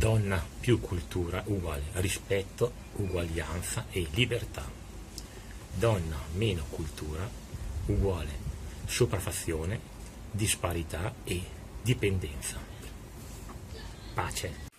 Donna più cultura uguale rispetto, uguaglianza e libertà. Donna meno cultura uguale sopraffazione, disparità e dipendenza. Pace.